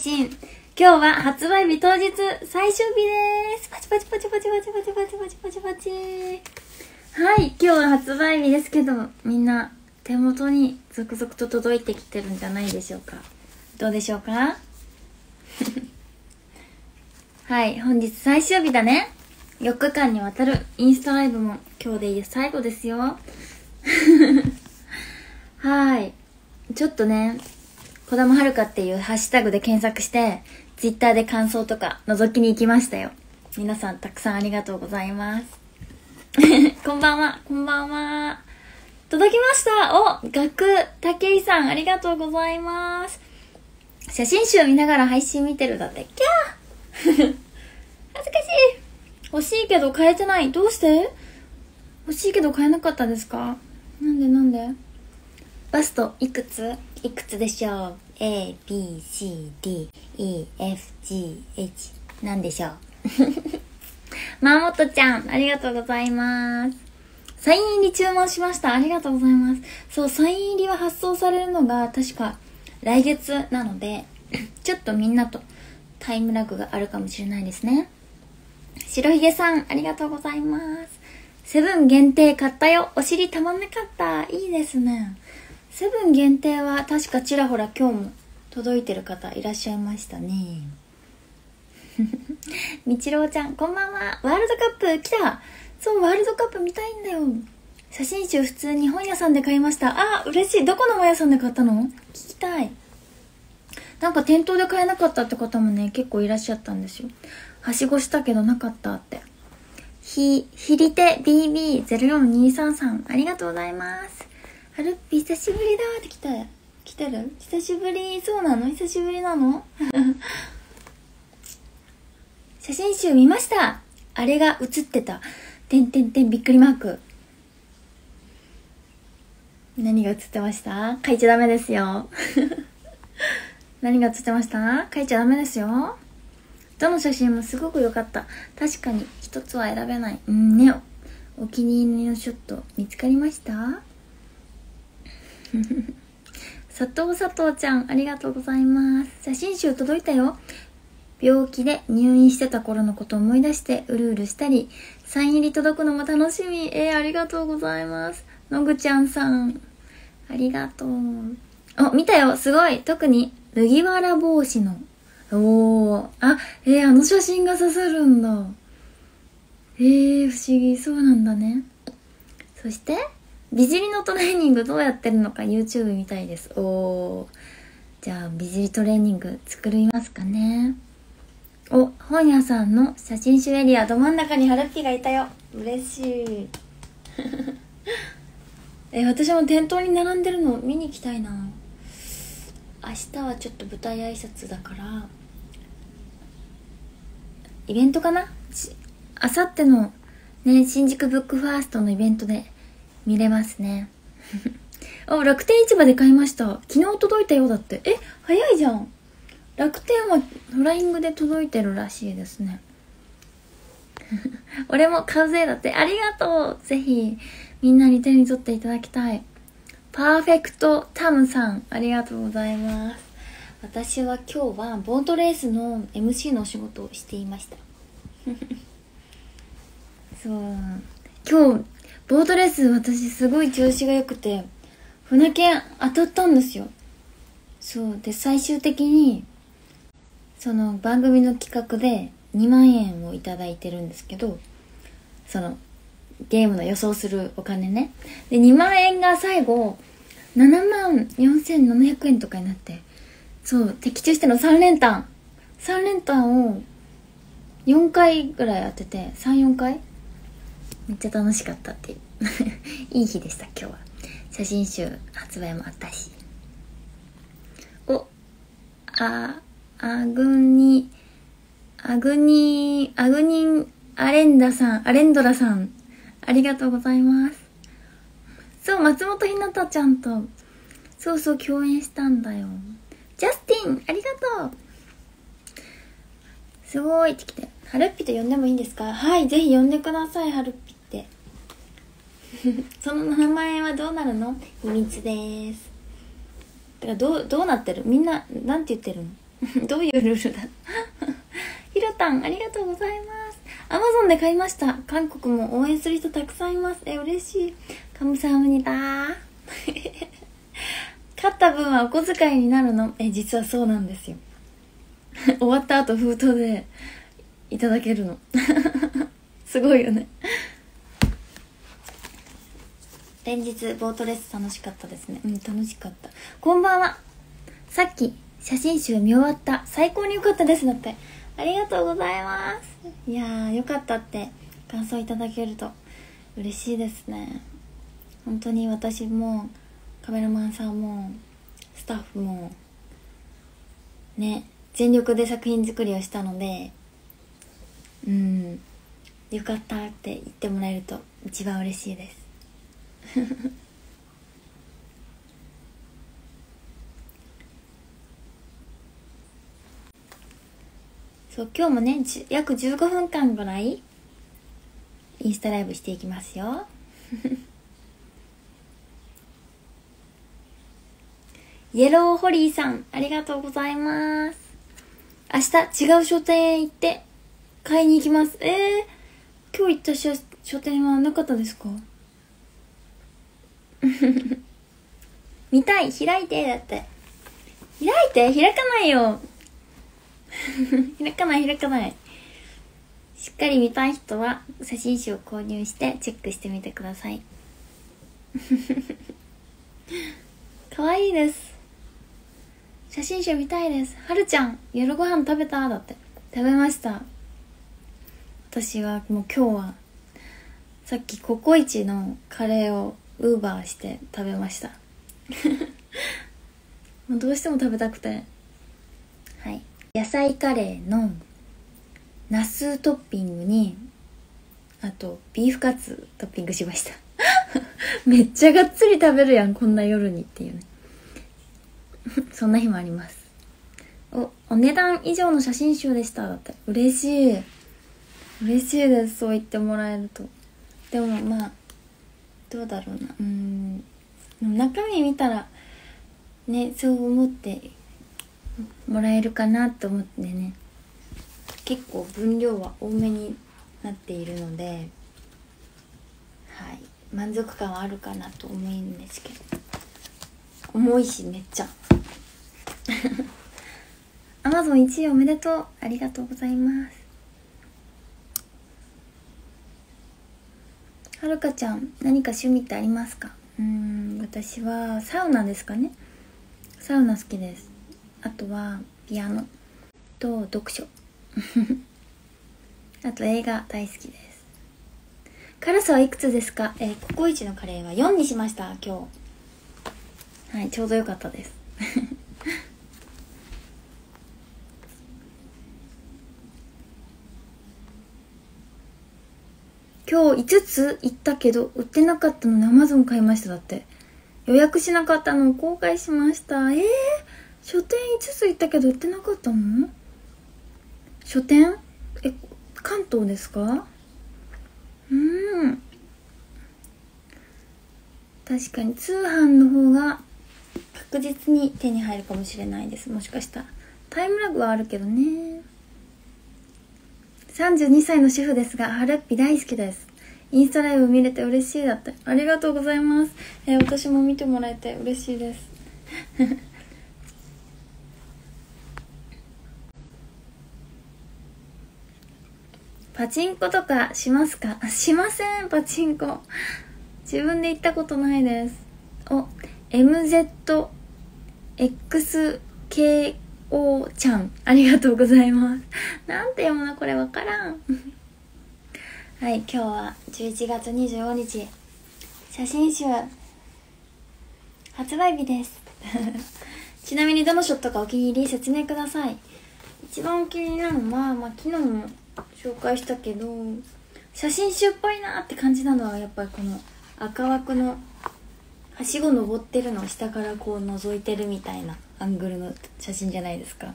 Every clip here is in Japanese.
今日は発売日当日最終日です。パチパチパチパチパチパチパチパチパチパチ。はい今日は発売日ですけどみんな手元に続々と届いてきてるんじゃないでしょうか。どうでしょうか？はい本日最終日だね。4日間にわたるインスタライブも今日で最後ですよ。はいちょっとね子供はるかっていうハッシュタグで検索して、ツイッターで感想とか覗きに行きましたよ。皆さんたくさんありがとうございます。こんばんは、こんばんは。届きましたお学武井さん、ありがとうございます。写真集見ながら配信見てるだって。キャー 恥ずかしい欲しいけど買えてない。どうして？欲しいけど買えなかったですか？なんでなんで？バストいくつ？いくつでしょう ?A, B, C, D, E, F, G, H なんでしょう？まもとちゃん、ありがとうございます。サイン入り注文しました。ありがとうございます。そう、サイン入りは発送されるのが確か来月なので、ちょっとみんなとタイムラグがあるかもしれないですね。白ひげさん、ありがとうございます。セブン限定買ったよ。お尻たまんなかった。いいですね。セブン限定は確かちらほら今日も届いてる方いらっしゃいましたね。みちろうちゃん、こんばんは。ワールドカップ来たそう、ワールドカップ見たいんだよ。写真集普通に本屋さんで買いました。あ、嬉しい。どこの本屋さんで買ったの？聞きたい。なんか店頭で買えなかったって方もね、結構いらっしゃったんですよ。はしごしたけどなかったって。ひ、ひりて BB04233 ありがとうございます。はるっぴ久しぶりだって来た来てる？久しぶり？そうなの？久しぶりなの？写真集見ましたあれが写ってた。てんてんてんびっくりマーク。何が写ってました？書いちゃダメですよ。何が写ってました？書いちゃダメですよ。どの写真もすごく良かった。確かに一つは選べない。うんね。お気に入りのショット見つかりました？佐藤佐藤ちゃん、ありがとうございます。写真集届いたよ。病気で入院してた頃のことを思い出してうるうるしたり、サイン入り届くのも楽しみ。えー、ありがとうございます。のぐちゃんさん、ありがとう。あ、見たよ。すごい。特に、麦わら帽子の。おー。あ、えー、あの写真が刺さるんだ。えー、不思議。そうなんだね。そして、美尻のトレーニングどうやってるのか YouTube 見たいです。おー。じゃあ、美尻トレーニング作りますかね。お、本屋さんの写真集エリアど真ん中にハルピがいたよ。嬉しい。え、私も店頭に並んでるの見に行きたいな。明日はちょっと舞台挨拶だから、イベントかな？あさってのね、新宿ブックファーストのイベントで見れますね。あ、楽天市場で買いました。昨日届いたようだって。え、早いじゃん。楽天はフライングで届いてるらしいですね。俺も買うぜだって。ありがとうぜひ、みんなに手に取っていただきたい。パーフェクトタムさん、ありがとうございます。私は今日はボートレースの MC のお仕事をしていました。そう。今日、ボートレース私すごい調子が良くて、船券当たったんですよ。そう。で、最終的に、その番組の企画で2万円をいただいてるんですけど、その、ゲームの予想するお金ね。で、2万円が最後、7万4700円とかになって、そう、的中しての3連単。3連単を4回ぐらい当てて、3、4回めっちゃ楽しかったってい い日でした今日は。写真集発売もあったし。おああぐにあぐにあぐにんアレンダさんアレンドラさん。ありがとうございます。そう松本ひなたちゃんと。そうそう共演したんだよ。ジャスティンありがとう。すごいって来て。はるっぴと呼んでもいいんですか？はい、ぜひ呼んでください、はるっぴ。その名前はどうなるの？秘密ですだからどうどうなってる？みんななんて言ってるの？どういうルールだ？ひろたん、ありがとうございます。アマゾンで買いました。韓国も応援する人たくさんいます。え、嬉しい。カムサハムニダー。勝った分はお小遣いになるの？え、実はそうなんですよ。終わった後封筒でいただけるの。すごいよね。連日ボートレース楽しかったですね。うん、楽しかった。こんばんは。さっき写真集見終わった。最高に良かったです。だって。ありがとうございます。いやー、良かったって感想いただけると嬉しいですね。本当に私もカメラマンさんもスタッフもね、全力で作品作りをしたので、うん、よかったって言ってもらえると一番嬉しいです。そう今日もね約15分間ぐらいインスタライブしていきますよ。イエローホリーさんありがとうございます。明日違う書店へ行って買いに行きます。えー、今日行った書店はなかったですか？見たい開いてだって。開いて開かないよ。開かない開かない。しっかり見たい人は写真集を購入してチェックしてみてください。かわいいです。写真集見たいです。はるちゃん夜ご飯食べた？だって。食べました。私はもう今日はさっきココイチのカレーをウーバーして食べました。もうどうしても食べたくて。はい。野菜カレーのナストッピングにあとビーフカツトッピングしました。めっちゃがっつり食べるやんこんな夜にっていうね。そんな日もあります。おお値段以上の写真集でした。だって。嬉しい。嬉しいですそう言ってもらえると。でもまあどうだろうな。うん。中身見たらねそう思ってもらえるかなと思ってね。結構分量は多めになっているのではい。満足感はあるかなと思うんですけど。重いしめっちゃ。アマゾン1位おめでとう。ありがとうございます。はるかちゃん何か趣味ってありますか？うん私はサウナですかね。サウナ好きです。あとはピアノ。と読書。あと映画大好きです。辛さはいくつですか？えー、ココイチのカレーは4にしました今日。はいちょうどよかったです今日5つ行ったけど売ってなかったので Amazon 買いましただって。予約しなかったのを後悔しました。えー、書店5つ行ったけど売ってなかったの？書店？え関東ですか？うん。確かに。通販の方が確実に手に入るかもしれないです。もしかしたら。タイムラグはあるけどね。32歳の主婦ですが、ハルッピ大好きです。インスタライブ見れて嬉しいだって。ありがとうございます。えー、私も見てもらえて嬉しいです。パチンコとかしますか？しません、パチンコ。自分で行ったことないです。お、MZXK おちゃん、ありがとうございます。なんて読むのこれわからん。はい、今日は11月25日、写真集、発売日です。ちなみにどのショットかお気に入り説明ください。一番お気に入りなのは、まあ、昨日も紹介したけど、写真集っぽいなって感じなのは、やっぱりこの赤枠のはしご登ってるのを下からこう覗いてるみたいなアングルの写真じゃないですか。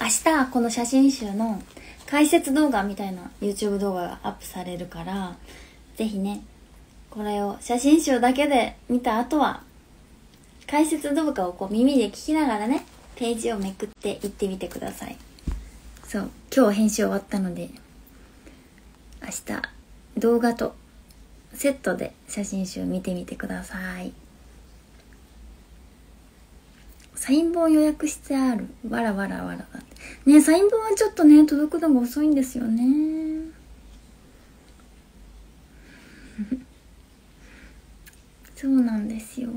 明日この写真集の解説動画みたいな YouTube 動画がアップされるからぜひねこれを写真集だけで見た後は解説動画をこう耳で聞きながらねページをめくって行ってみてください。そう今日編集終わったので明日動画とセットで写真集見てみてください。サイン本予約してある。わらわらわらだって。ねサイン本はちょっとね届くのが遅いんですよね。そうなんですよ。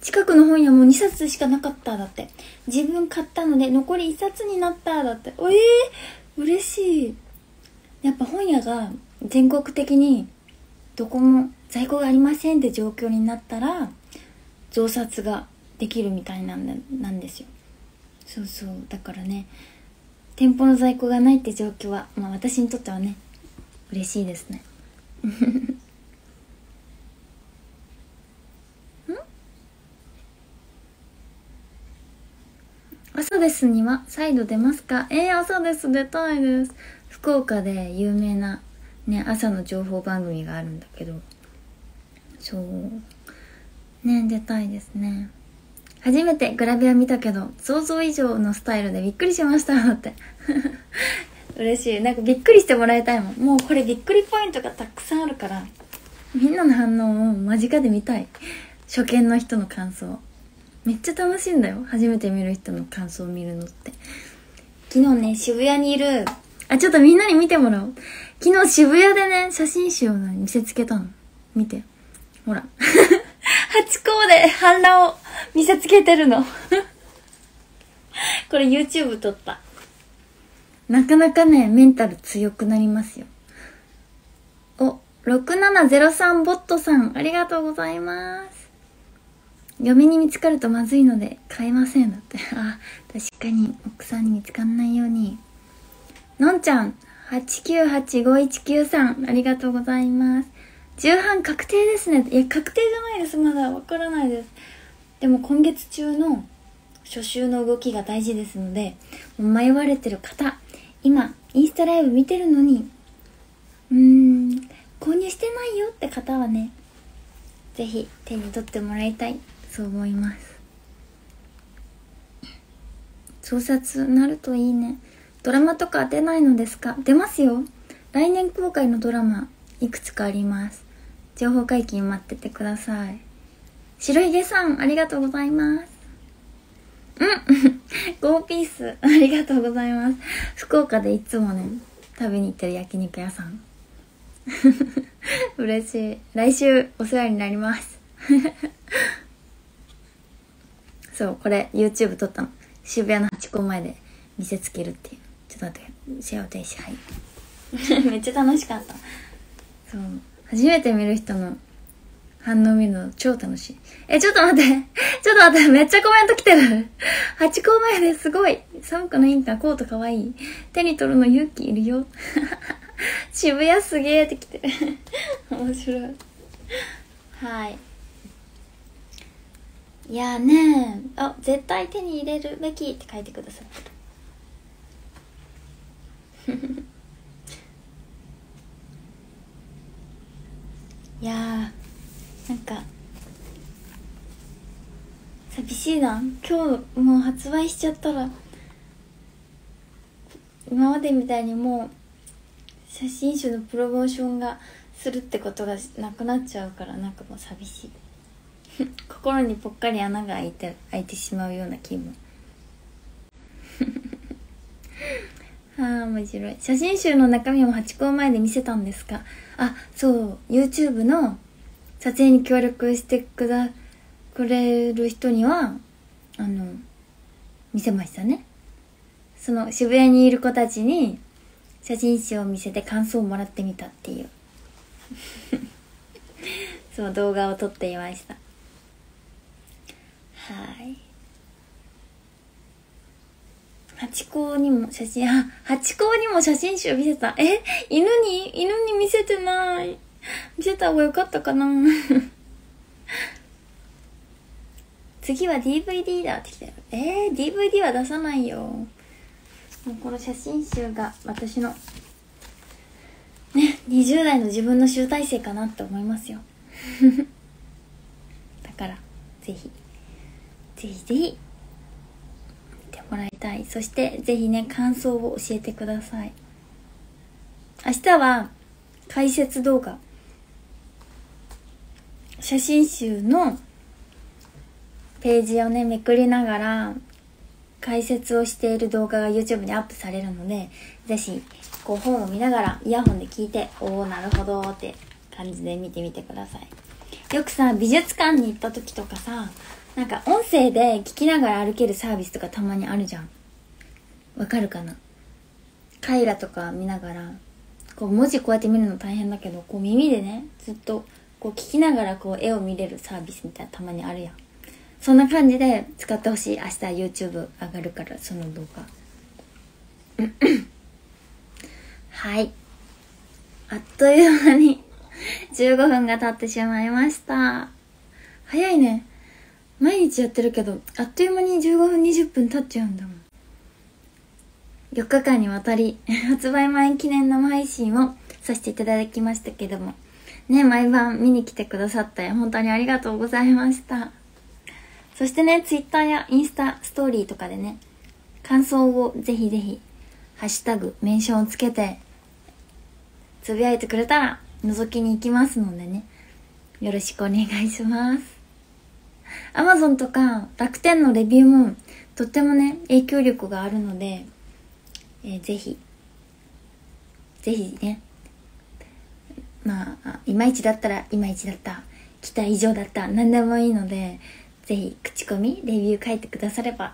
近くの本屋もう2冊しかなかっただって。自分買ったので残り1冊になっただって。ええー、嬉しい。やっぱ本屋が全国的にどこも在庫がありませんって状況になったら増刷ができるみたいなんだなんですよ。そうそう。だからね店舗の在庫がないって状況はまあ私にとってはね嬉しいですね。朝ですには再度出ますか？えー、朝です。出たいです。福岡で有名なね朝の情報番組があるんだけど。そう。ね出たいですね。初めてグラビア見たけど想像以上のスタイルでびっくりしましたって。嬉しい。なんかびっくりしてもらいたいもん。もうこれびっくりポイントがたくさんあるから。みんなの反応を間近で見たい。初見の人の感想。めっちゃ楽しいんだよ。初めて見る人の感想を見るのって。昨日ね渋谷にいる。あちょっとみんなに見てもらおう。昨日渋谷でね写真集を見せつけたの。見て。ほら。ハチ公で反乱を見せつけてるの。これ YouTube 撮った。なかなかねメンタル強くなりますよ。お6703ボットさんありがとうございます。嫁に見つかるとまずいので買えませんだって。あ確かに奥さんに見つかんないように。のんちゃん898519ありがとうございます。重版確定ですね。いや確定じゃないです。まだわからないですでも今月中の初週の動きが大事ですので迷われてる方今インスタライブ見てるのにうーん購入してないよって方はね是非手に取ってもらいたいそう思います。創殺なるといいね。ドラマとか出ないのですか？出ますよ。来年公開のドラマいくつかあります。情報解禁待っててください。白ひげさんありがとうございます。うん。ゴーピースありがとうございます。福岡でいつもね食べに行ってる焼肉屋さん。嬉しい。来週お世話になります。そうこれ YouTube 撮ったの。渋谷のハチ公前で見せつけるっていう。ちょっと待って。シェア停止。はい。めっちゃ楽しかった。そう。初めて見る人の反応見るの超楽しい。えちょっと待って。ちょっと待って。めっちゃコメント来てる。ハチ公前ですごい。寒くないんかコートかわい。い手に取るの勇気いるよ。渋谷すげーって来てる。面白い。はい。いやねあ絶対手に入れるべきって書いてくださってる。いや1弾今日もう発売しちゃったら今までみたいにもう写真集のプロモーションがするってことがなくなっちゃうからなんかもう寂しい。心にぽっかり穴が開いて開いてしまうような気分 ああ面白い。写真集の中身もハチ公前で見せたんですかあそう YouTube の撮影に協力してくださいくれる人にはあの見せましたね。その渋谷にいる子たちに写真集を見せて感想をもらってみたっていう。そう動画を撮っていました。はい。ハチ公にも写真あハチ公にも写真集見せた。え犬に犬に見せてない。見せた方がよかったかな。次は DVD だってきたよ。えー、DVD は出さないよ。もうこの写真集が私のね20代の自分の集大成かなって思いますよ。だからぜひぜひぜひ見てもらいたい。そしてぜひね感想を教えてください。明日は解説動画。写真集のページをねめくりながら解説をしている動画が YouTube にアップされるのでぜひこう本を見ながらイヤホンで聞いておおなるほどって感じで見てみてください。よくさ美術館に行った時とかさなんか音声で聞きながら歩けるサービスとかたまにあるじゃん。わかるかな？カイラとか見ながらこう文字こうやって見るの大変だけどこう耳でねずっとこう聞きながらこう絵を見れるサービスみたいなたまにあるやん。そんな感じで使ってほしい。明日 YouTube 上がるからその動画。はい。あっという間に15分が経ってしまいました。早いね。毎日やってるけどあっという間に15分20分経っちゃうんだもん。4日間にわたり 発売前記念生配信をさせていただきましたけども。ね毎晩見に来てくださって本当にありがとうございました。そしてね、ツイッターやインスタストーリーとかでね、感想をぜひぜひ、ハッシュタグ、メンションをつけて、つぶやいてくれたら、覗きに行きますのでね、よろしくお願いします。アマゾンとか楽天のレビューも、とってもね、影響力があるので、えー、ぜひ、ぜひね、まあ、いまいちだったらいまいちだった、期待以上だった、何でもいいので、ぜひ口コミ、レビュー書いてくだされば、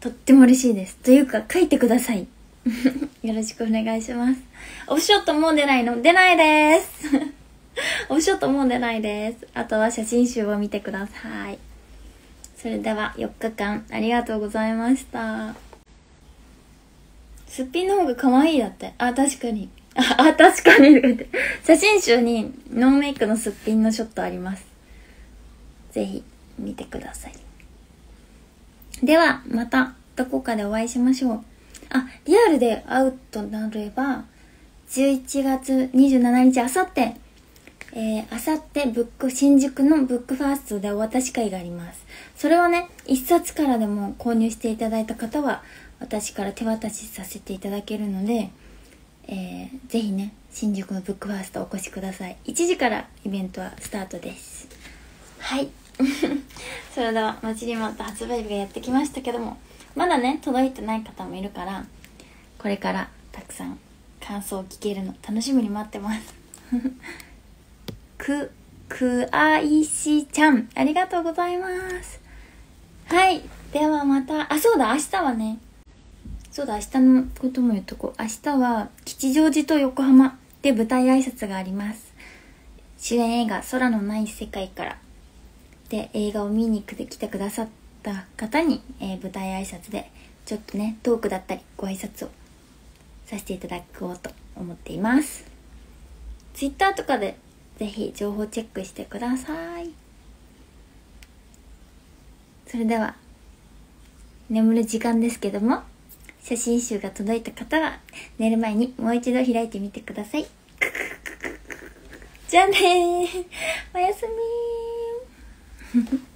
とっても嬉しいです。というか、書いてください。よろしくお願いします。オフショットもう出ないの出ないですオフショットもう出ないです。あとは写真集を見てください。それでは4日間ありがとうございました。すっぴんの方が可愛いだって。あ、確かに。あ、あ確かに。写真集にノーメイクのすっぴんのショットあります。ぜひ見てください。では、またどこかでお会いしましょう。あ、リアルで会うとなれば、11月27日、あさって、えー、あさってブック、新宿のブックファーストでお渡し会があります。それをね、一冊からでも購入していただいた方は、私から手渡しさせていただけるので、えー、ぜひね、新宿のブックファーストお越しください。1時からイベントはスタートです。はい。それでは待ちに待った発売日がやってきましたけどもまだね届いてない方もいるからこれからたくさん感想を聞けるの楽しみに待ってます。くくあいしちゃんありがとうございます。はいではまたあそうだ明日はねそうだ明日のことも言っとこう。明日は吉祥寺と横浜で舞台挨拶があります。主演映画空のない世界から。で映画を見に来てくださった方に、えー、舞台挨拶でちょっとねトークだったりご挨拶をさせていただこうと思っています。Twitter とかでぜひ情報チェックしてください。それでは眠る時間ですけども写真集が届いた方は寝る前にもう一度開いてみてください。じゃあねおやすみ Mm-hmm.